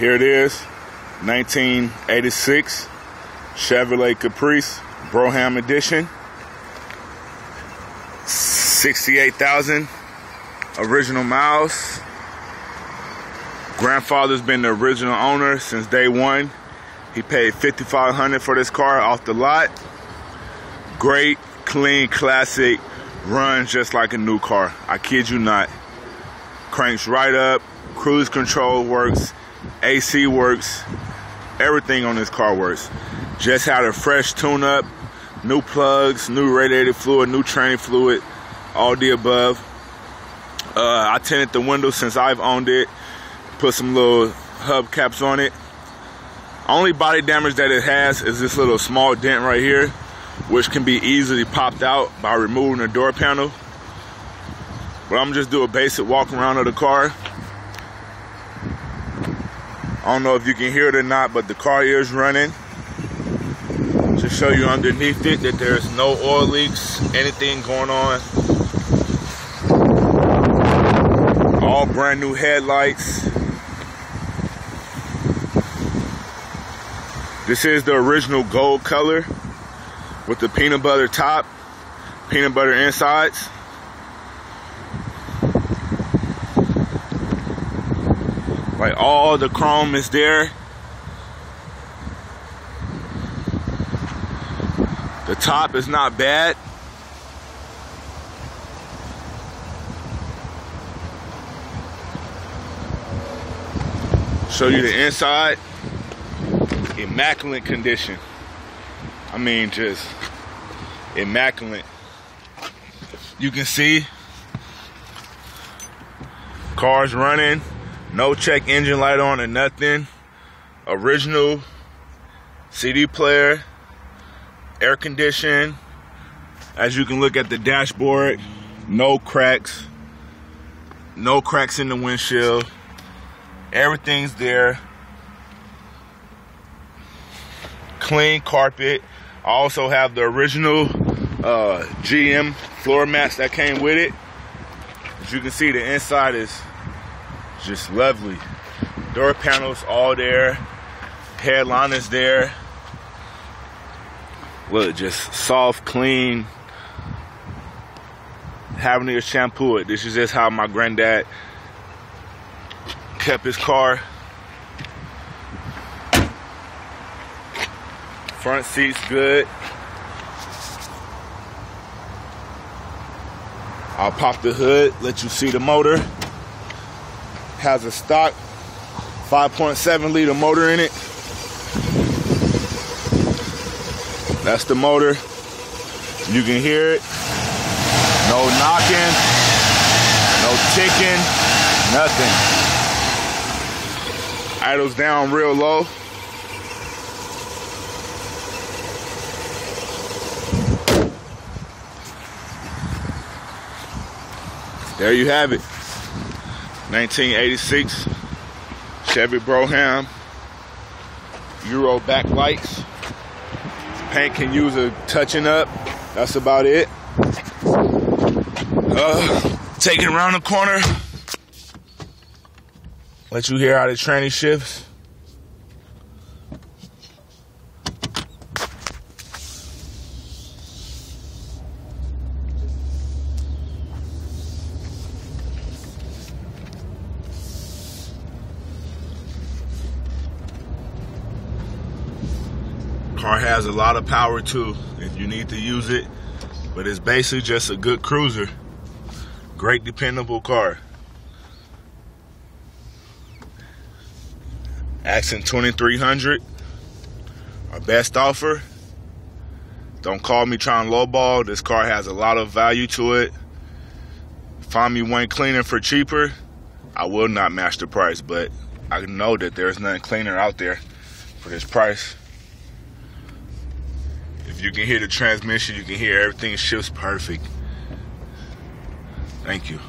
Here it is, 1986 Chevrolet Caprice Brougham Edition. 68,000 original miles. Grandfather's been the original owner since day one. He paid 5500 for this car off the lot. Great, clean, classic, runs just like a new car. I kid you not. Cranks right up, cruise control works, AC works, everything on this car works. Just had a fresh tune up, new plugs, new radiator fluid, new training fluid, all the above. Uh, I tinted the window since I've owned it, put some little hub caps on it. Only body damage that it has is this little small dent right here, which can be easily popped out by removing the door panel. But I'm just do a basic walk around of the car. I don't know if you can hear it or not, but the car is running. To show you underneath it that there's no oil leaks, anything going on. All brand new headlights. This is the original gold color with the peanut butter top, peanut butter insides. Like all the chrome is there. The top is not bad. Show you the inside. Immaculate condition. I mean, just immaculate. You can see cars running. No check engine light on or nothing. Original CD player, air condition. As you can look at the dashboard, no cracks. No cracks in the windshield. Everything's there. Clean carpet. I also have the original uh, GM floor mats that came with it. As you can see, the inside is just lovely. Door panels all there. Headline is there. Look, just soft, clean. Having to shampoo it. This is just how my granddad kept his car. Front seats good. I'll pop the hood, let you see the motor has a stock 5.7 liter motor in it. That's the motor. You can hear it. No knocking, no ticking, nothing. Idles down real low. There you have it. 1986 Chevy Brougham Euro backlights. Paint can use a touching up. That's about it. Uh, taking around the corner. Let you hear how the tranny shifts. Car has a lot of power too if you need to use it, but it's basically just a good cruiser. Great dependable car. Accent 2300, our best offer. Don't call me trying lowball. This car has a lot of value to it. Find me one cleaner for cheaper. I will not match the price, but I know that there's nothing cleaner out there for this price. You can hear the transmission, you can hear everything shifts perfect. Thank you.